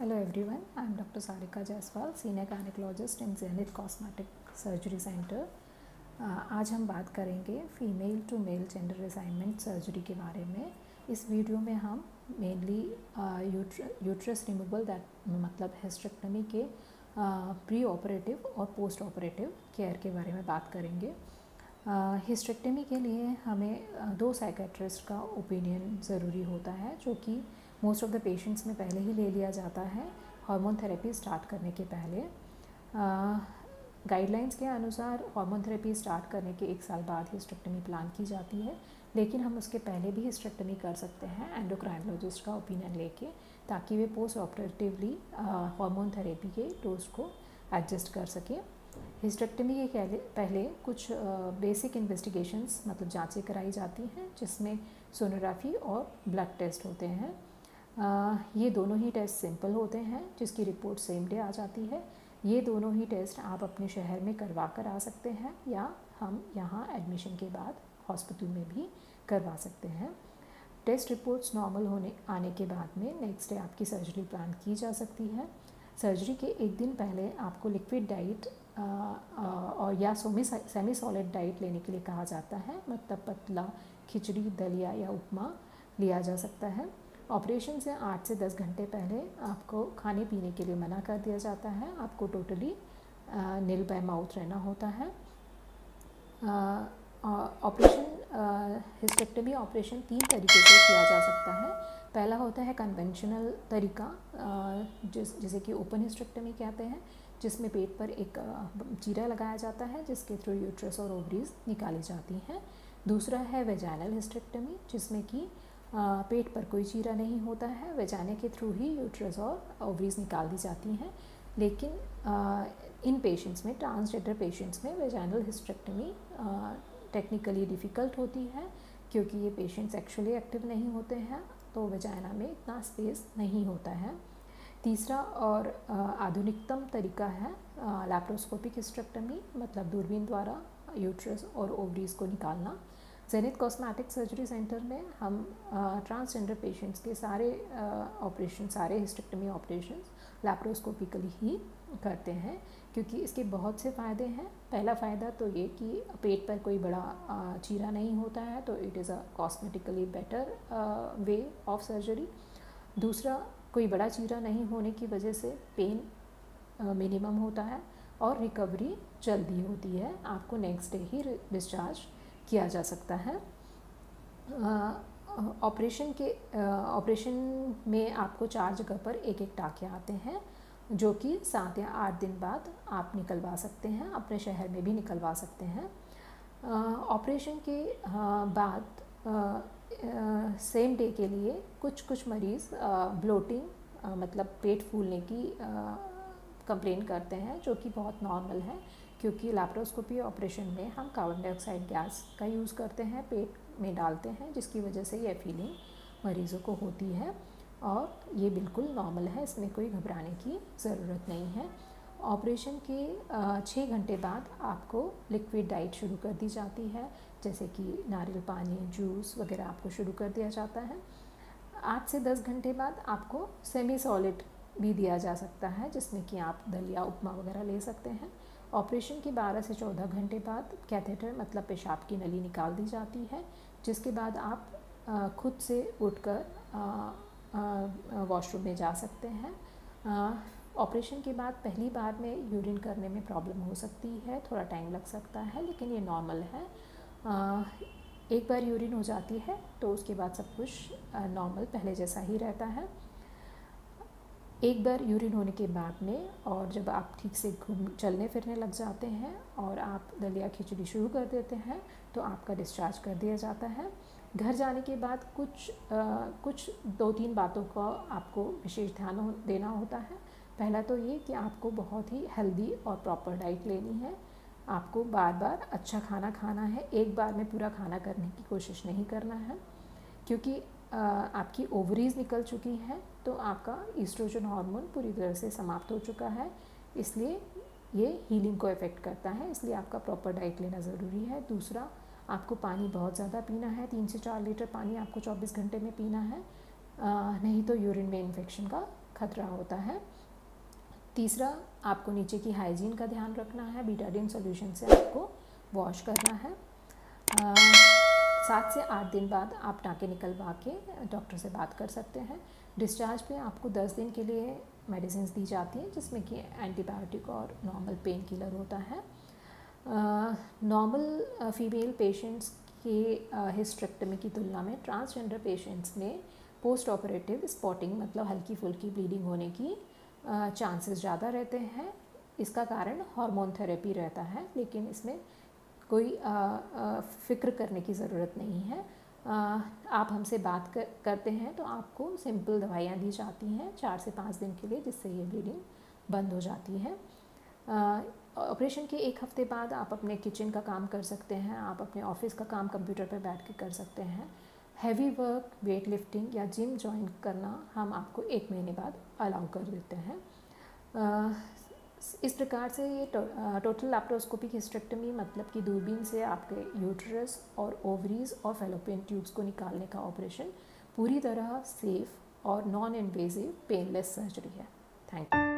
Everyone, I am Dr. Sarika Jaiswal, Senior Gynecologist in Zenith Cosmetic Surgery Center. Uh, आज हम बात करेंगे female to male gender assignment surgery के बारे में इस वीडियो में हम मेनली यूट्रस रिमूवल दैट मतलब हिस्ट्रेक्टमी के प्री uh, ऑपरेटिव और पोस्ट ऑपरेटिव केयर के बारे में बात करेंगे हिस्ट्रेक्टमी uh, के लिए हमें uh, दो साइकेट्रिस्ट का ओपिनियन ज़रूरी होता है जो कि मोस्ट ऑफ़ द पेशेंट्स में पहले ही ले लिया जाता है हार्मोन थेरेपी स्टार्ट करने के पहले। गाइडलाइंस के अनुसार हार्मोन थेरेपी स्टार्ट करने के एक साल बाद हिस्ट्रेक्टमी प्लान की जाती है, लेकिन हम उसके पहले भी हिस्ट्रेक्टमी कर सकते हैं एंडोक्राइनोलॉजिस्ट का ओपिनियन लेके, ताकि वे पोस्ट ऑपरेटिवली हार्मोन थेरेपी के डोज को एडजस्ट कर सकें। हिस्ट्रेक्टमी के पहले कुछ बेसिक इन्वेस्टिगेशंस मतलब जांचें कराई जाती हैं, जिसमें सोनोग्राफी और ब्लड टेस्ट होते हैं। ये दोनों ही टेस्ट सिंपल होते हैं, जिसकी रिपोर्ट सेम डे आ जाती है। ये दोनों ही टेस्ट आप अपने शहर में करवा कर आ सकते हैं, या हम यहाँ एडमिशन के बाद हॉस्पिटल में भी करवा सकते हैं। टेस्ट रिपोर्ट्स नॉर्मल होने, आने के बाद में नेक्स्ट डे आपकी सर्जरी प्लान की जा सकती है। सर्जरी के एक दिन पहले आपको लिक्विड डाइट और या सोमी सेमी सॉलिड डाइट लेने के लिए कहा जाता है। मतलब पतला खिचड़ी, दलिया या उपमा लिया जा सकता है। ऑपरेशन से आठ से दस घंटे पहले आपको खाने पीने के लिए मना कर दिया जाता है। आपको टोटली नील बाय माउथ रहना होता है। ऑपरेशन हिस्टेक्टमी ऑपरेशन तीन तरीके से किया जा सकता है। पहला होता है कन्वेंशनल तरीका जिस, जिसे कि ओपन हिस्टेक्टमी कहते हैं, जिसमें पेट पर एक चीरा लगाया जाता है, जिसके थ्रू यूट्रस और ओवरीज निकाली जाती हैं। दूसरा है वेजाइनल हिस्टेक्टमी जिसमें कि पेट पर कोई चीरा नहीं होता है वेजाने के थ्रू ही यूट्रस और ओवरीज निकाल दी जाती हैं। लेकिन इन पेशेंट्स में ट्रांसजेंडर पेशेंट्स में वेजाइनल हिस्ट्रेक्टमी टेक्निकली डिफ़िकल्ट होती है, क्योंकि ये पेशेंट्स एक्चुअली एक्टिव नहीं होते हैं तो वेजाइना में इतना स्पेस नहीं होता है। तीसरा और आधुनिकतम तरीका है लैप्रोस्कोपिक हिस्ट्रेक्टमी मतलब दूरबीन द्वारा यूट्रस और ओवरीज को निकालना। जेनिथ कॉस्मेटिक सर्जरी सेंटर में हम ट्रांसजेंडर पेशेंट्स के सारे ऑपरेशन सारे हिस्टेक्टमी ऑपरेशन लैप्रोस्कोपिकली ही करते हैं, क्योंकि इसके बहुत से फ़ायदे हैं। पहला फ़ायदा तो ये कि पेट पर कोई बड़ा चीरा नहीं होता है तो it is a cosmetically better way of surgery दूसरा, कोई बड़ा चीरा नहीं होने की वजह से पेन मिनिमम होता है और रिकवरी जल्दी होती है। आपको नेक्स्ट डे ही डिस्चार्ज किया जा सकता है। ऑपरेशन के ऑपरेशन में आपको चार जगह पर एक एक टाके आते हैं, जो कि सात या आठ दिन बाद आप निकलवा सकते हैं, अपने शहर में भी निकलवा सकते हैं। ऑपरेशन के बाद सेम डे के लिए कुछ कुछ मरीज़ ब्लोटिंग मतलब पेट फूलने की कंप्लेन करते हैं, जो कि बहुत नॉर्मल है। क्योंकि लैप्रोस्कोपी ऑपरेशन में हम कार्बन डाइऑक्साइड गैस का यूज़ करते हैं, पेट में डालते हैं, जिसकी वजह से ये फीलिंग मरीज़ों को होती है और ये बिल्कुल नॉर्मल है, इसमें कोई घबराने की ज़रूरत नहीं है। ऑपरेशन के छः घंटे बाद आपको लिक्विड डाइट शुरू कर दी जाती है, जैसे कि नारियल पानी जूस वगैरह आपको शुरू कर दिया जाता है। आठ से दस घंटे बाद आपको सेमी सॉलिड भी दिया जा सकता है, जिसमें कि आप दलिया, उपमा वगैरह ले सकते हैं। ऑपरेशन के 12 से 14 घंटे बाद कैथेटर मतलब पेशाब की नली निकाल दी जाती है जिसके बाद आप खुद से उठकर वॉशरूम में जा सकते हैं। ऑपरेशन के बाद पहली बार में यूरिन करने में प्रॉब्लम हो सकती है थोड़ा टाइम लग सकता है लेकिन ये नॉर्मल है। आ, एक बार यूरिन हो जाती है तो उसके बाद सब कुछ नॉर्मल पहले जैसा ही रहता है। एक बार यूरिन होने के बाद में और जब आप ठीक से घूम चलने फिरने लग जाते हैं और आप दलिया खिचड़ी शुरू कर देते हैं तो आपका डिस्चार्ज कर दिया जाता है। घर जाने के बाद कुछ आ, कुछ दो तीन बातों का आपको विशेष ध्यान हो, देना होता है। पहला तो ये कि आपको बहुत ही हेल्दी और प्रॉपर डाइट लेनी है। आपको बार बार अच्छा खाना खाना है। एक बार में पूरा खाना करने की कोशिश नहीं करना है क्योंकि आपकी ओवरीज निकल चुकी हैं तो आपका ईस्ट्रोजन हार्मोन पूरी तरह से समाप्त हो चुका है। इसलिए ये हीलिंग को इफ़ेक्ट करता है इसलिए आपका प्रॉपर डाइट लेना ज़रूरी है। दूसरा आपको पानी बहुत ज़्यादा पीना है तीन से चार लीटर पानी आपको 24 घंटे में पीना है। आ, नहीं तो यूरिन में इन्फेक्शन का खतरा होता है। तीसरा आपको नीचे की हाइजीन का ध्यान रखना है बीटाडिन सोल्यूशन से आपको वॉश करना है। सात से आठ दिन बाद आप टाँके निकलवा के डॉक्टर से बात कर सकते हैं। डिस्चार्ज पे आपको दस दिन के लिए मेडिसिन दी जाती हैं, जिसमें कि एंटीबायोटिक और नॉर्मल पेन किलर होता है। नॉर्मल फीमेल पेशेंट्स के हिस्ट्रेक्टमी की तुलना में ट्रांसजेंडर पेशेंट्स में पोस्ट ऑपरेटिव स्पॉटिंग मतलब हल्की फुल्की ब्लीडिंग होने की चांसेस ज़्यादा रहते हैं। इसका कारण हार्मोन थेरेपी रहता है, लेकिन इसमें कोई फ़िक्र करने की ज़रूरत नहीं है। आप हमसे बात कर, करते हैं तो आपको सिंपल दवाइयाँ दी जाती हैं चार से पाँच दिन के लिए जिससे ये ब्लीडिंग बंद हो जाती है। ऑपरेशन के एक हफ़्ते बाद आप अपने किचन का काम कर सकते हैं आप अपने ऑफ़िस का काम कंप्यूटर पर बैठ के कर सकते हैं। हैवी वर्क वेट लिफ्टिंग या जिम ज्वाइन करना हम आपको एक महीने बाद अलाउ कर देते हैं। इस प्रकार से ये टोटल लैप्टोस्कोपिक हिस्ट्रेक्टमी मतलब कि दूरबीन से आपके यूट्रस और ओवरीज और फेलोपियन ट्यूब्स को निकालने का ऑपरेशन पूरी तरह सेफ़ और नॉन इन्वेजिव पेनलेस सर्जरी है। Thank you